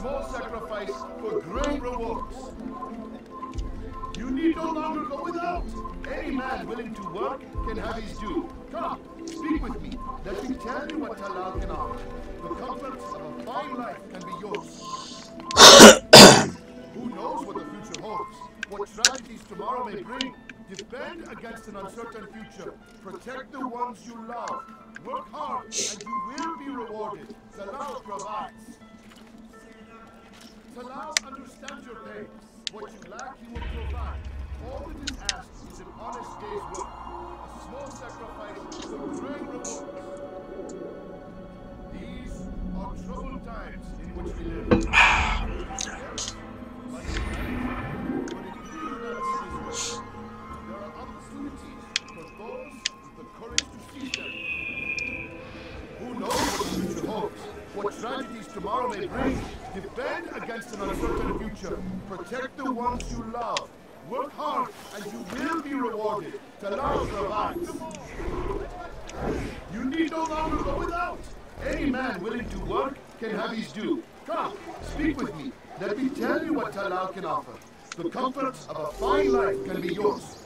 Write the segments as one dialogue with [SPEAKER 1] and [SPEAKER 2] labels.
[SPEAKER 1] small sacrifice for great rewards. You need no longer go without. Any man willing to work can have his due. Come, speak with me. Let me tell you what Talal can offer. The comforts of a fine life can be yours. Who knows what the future holds? What tragedies tomorrow may bring? Defend against an uncertain future. Protect the ones you love. Work hard, and you will be rewarded. Talal provides. Talal understands your pain. What you lack, he will provide. All that is asked is an honest day's work. A small sacrifice for great rewards. These are troubled times in which we live. There are opportunities for those with the courage to seize them. Who knows what the future holds? What tragedies tomorrow may bring? Defend against an uncertain future. Protect the ones you love. Work hard, and you will be rewarded. Talal survives. You need no longer go without. Any man willing to work can have his due. Come, speak with me. Let me tell you what Talal can offer. The comforts of a fine life can be yours.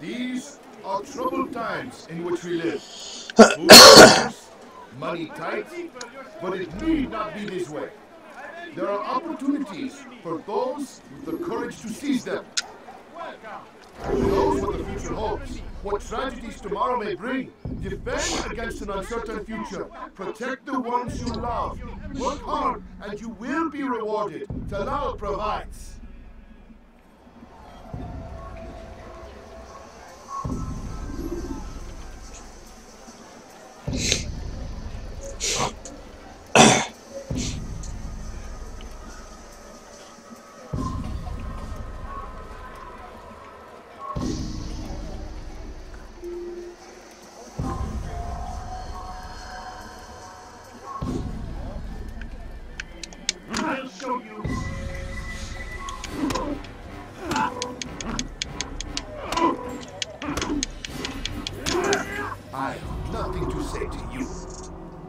[SPEAKER 1] These are troubled times in which we live. Money tight, but it need not be this way. There are opportunities for those with the courage to seize them. Who knows what the future holds? What tragedies tomorrow may bring? Defend against an uncertain future. Protect the ones you love. Work hard, and you will be rewarded. Talal provides. Say to you.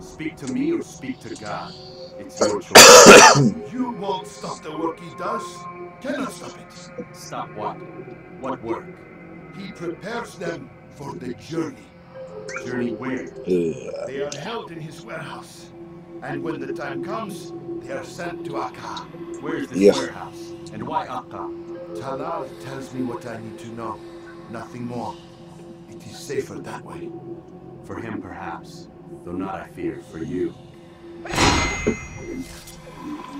[SPEAKER 1] Speak to me or speak to God. It's your choice. you won't stop the work he does. Cannot stop it.
[SPEAKER 2] Stop what? What work?
[SPEAKER 1] He prepares them for the journey.
[SPEAKER 2] Journey where?
[SPEAKER 1] They are held in his warehouse. And when the time comes, they are sent to Acre.
[SPEAKER 2] Where is this
[SPEAKER 3] Yeah.
[SPEAKER 2] warehouse? And why Acre?
[SPEAKER 1] Talal tells me what I need to know. Nothing more. It is safer that way.
[SPEAKER 2] For him, perhaps. Though not, I fear, for you.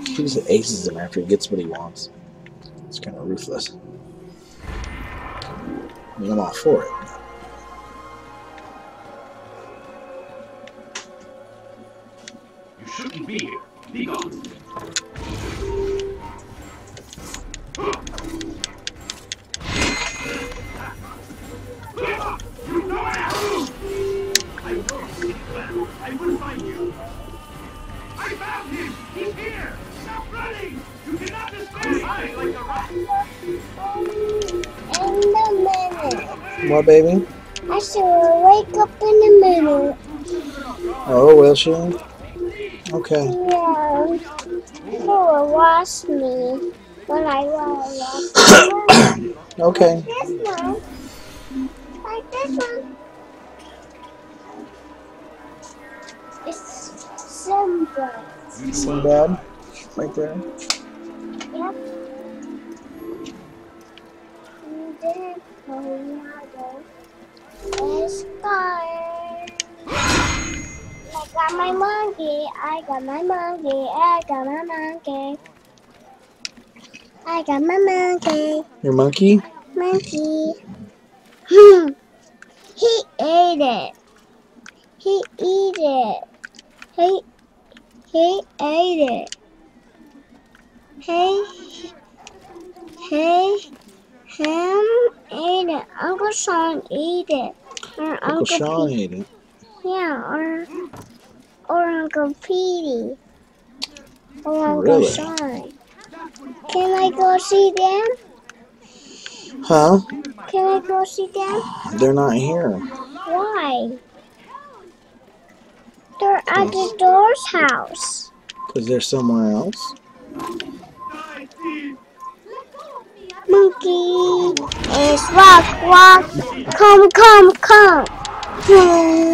[SPEAKER 3] He just aces him after he gets what he wants. It's kind of ruthless. I mean, I'm all for it. What, baby?
[SPEAKER 4] I should wake up in a minute.
[SPEAKER 3] Oh, will she? Okay.
[SPEAKER 4] Yeah. Who will wash me when I wash
[SPEAKER 3] Okay.
[SPEAKER 4] This one. Like this one. It's Simba.
[SPEAKER 3] Sinbad. Right there.
[SPEAKER 4] Yep. Oh, And then another is scarred. I got my monkey, I got my monkey, I got my monkey. I got my monkey,
[SPEAKER 3] Your monkey?
[SPEAKER 4] monkey. Hmm. He ate it. He eat it. He he ate it. Hey, hey, him ate it. Uncle Sean ate it. Or
[SPEAKER 3] Uncle
[SPEAKER 4] Uncle
[SPEAKER 3] Sean ate it.
[SPEAKER 4] Yeah, or or Uncle Petey. Or Uncle
[SPEAKER 3] Really?
[SPEAKER 4] Sean. Can I go see them?
[SPEAKER 3] Huh?
[SPEAKER 4] Can I go see them?
[SPEAKER 3] They're not here.
[SPEAKER 4] Why? They're at the door's house.
[SPEAKER 3] Because they're somewhere else.
[SPEAKER 4] Monkey is walk, walk. Come, come, come.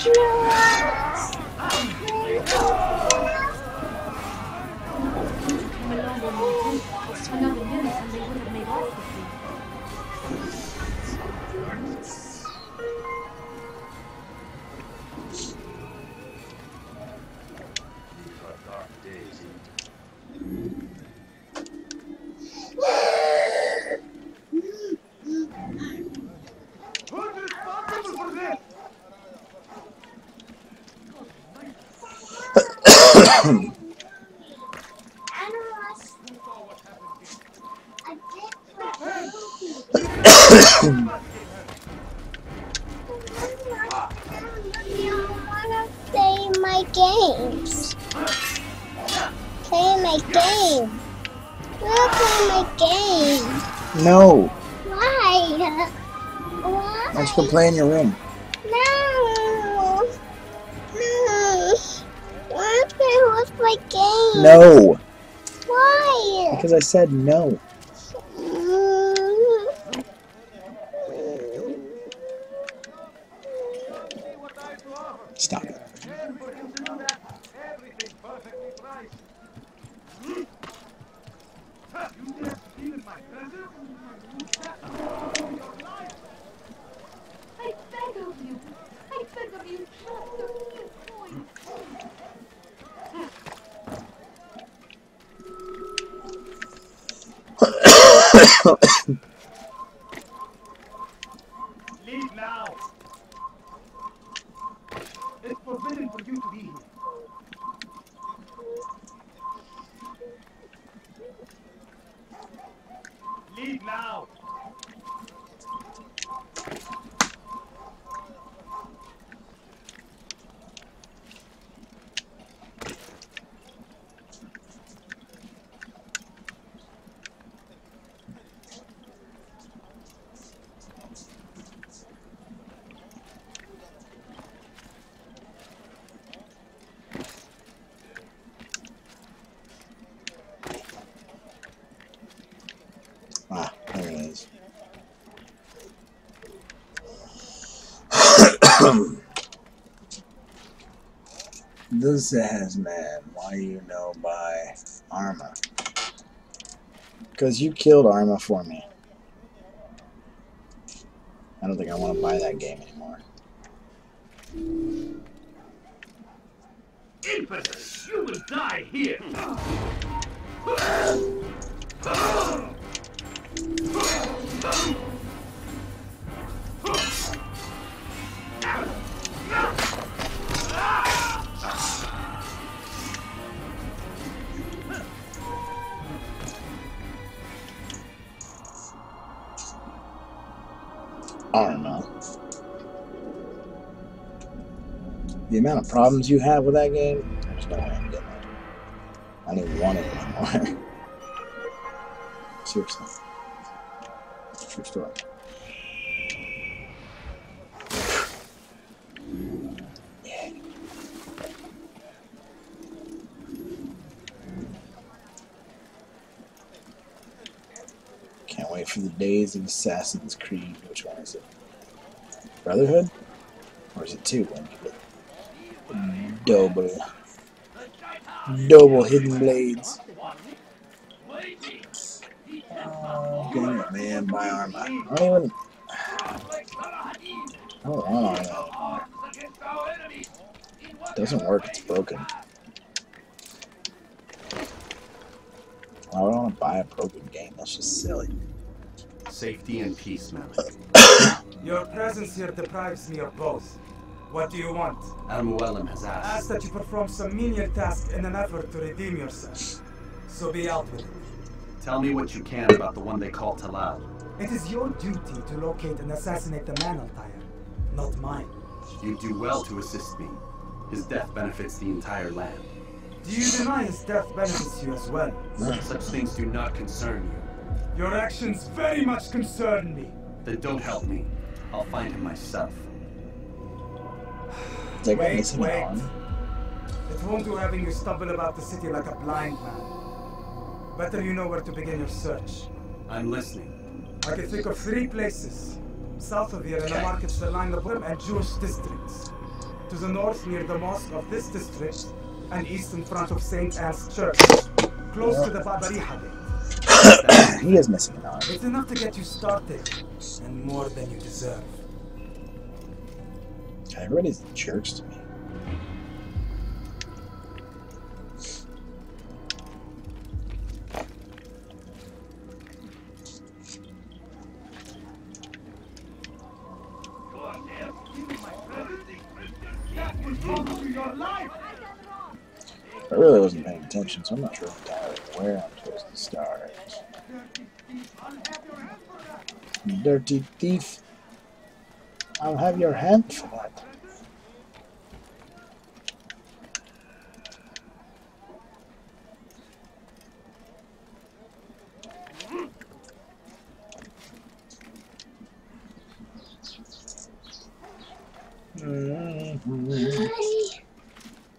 [SPEAKER 4] Hmm. Games. Play my game. I want to play my game.
[SPEAKER 3] No.
[SPEAKER 4] Why? Why?
[SPEAKER 3] Don't you go play in your room?
[SPEAKER 4] My game.
[SPEAKER 3] No.
[SPEAKER 4] Why?
[SPEAKER 3] Because I said no. Stop it.
[SPEAKER 5] And for him to know that everything's perfectly priced. Huh, You dare steal my treasure? Your life!
[SPEAKER 6] I beg of you. I beg of you, just a few coins.
[SPEAKER 5] Leave now! It's forbidden for you to be here. Leave now!
[SPEAKER 3] Ah, there it is. Says, man, why do you know by Arma? Because you killed Arma for me. I don't think I want to buy that game anymore.
[SPEAKER 5] Impotent! You will die here!
[SPEAKER 3] Amount of problems you have with that game, there's no way I'm getting it. I don't even want it anymore. Seriously. True story. Can't wait for the days of Assassin's Creed. Which one is it? Brotherhood? Or is it two? Double. Double hidden blades. Oh, dang it, man. Buy armor. I don't even. I don't want armor. It doesn't work, it's broken. I don't want to buy a broken game? That's just silly.
[SPEAKER 2] Safety and peace, Malik.
[SPEAKER 7] Your presence here deprives me of both. What do you want?
[SPEAKER 2] Al Mualim has asked.
[SPEAKER 7] Ask that you perform some menial task in an effort to redeem yourself. So be out with it.
[SPEAKER 2] Tell me what you can about the one they call Talal.
[SPEAKER 7] It is your duty to locate and assassinate the man Altair, not mine.
[SPEAKER 2] You do well to assist me. His death benefits the entire land.
[SPEAKER 7] Do you deny his death benefits you as well?
[SPEAKER 2] Such things do not concern you.
[SPEAKER 7] Your actions very much concern me.
[SPEAKER 2] Then don't help me. I'll find him myself.
[SPEAKER 3] Is that guy
[SPEAKER 7] Wait,
[SPEAKER 3] missing
[SPEAKER 7] wait.
[SPEAKER 3] an arm?
[SPEAKER 7] It won't do having you stumble about the city like a blind man. Better you know where to begin your search.
[SPEAKER 2] I'm listening.
[SPEAKER 7] I can think of three places. South of here in the markets that line the Brim and Jewish districts. To the north near the mosque of this district, and east in front of St. Anne's Church. Close to the Babariha Gate.
[SPEAKER 3] He is missing an arm.
[SPEAKER 7] It's enough to get you started, and more than you deserve.
[SPEAKER 3] Everybody's jerks to me. I really wasn't paying attention, so I'm not sure where I'm supposed to start. Dirty thief. I'll have your hand for that. Mhm.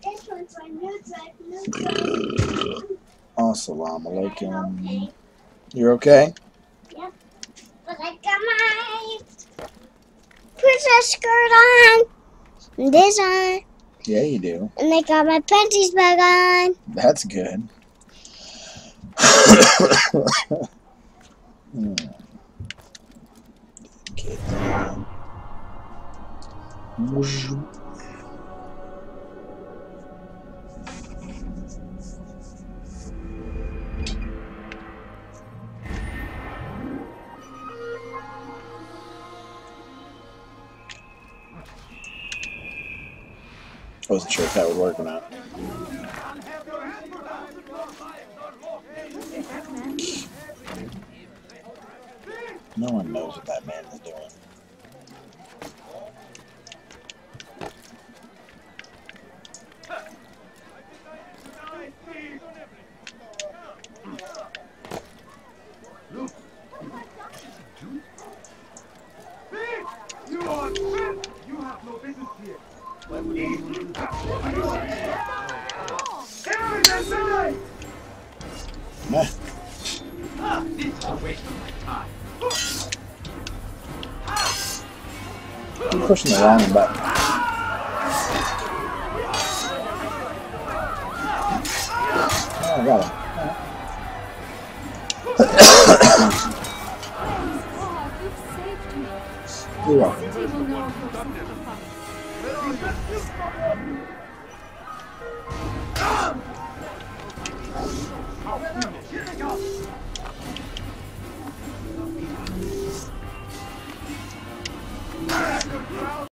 [SPEAKER 4] This one's my notes. I have.
[SPEAKER 3] Assalamu alaikum. You're okay? Yep.
[SPEAKER 4] But I got my princess skirt on. And this on.
[SPEAKER 3] Yeah, you do.
[SPEAKER 4] And I got my panties back on.
[SPEAKER 3] That's good. Hmm. Get I wasn't sure if that would work or not. No one knows what that man pushing the wrong button. Oh, I got him. You're welcome.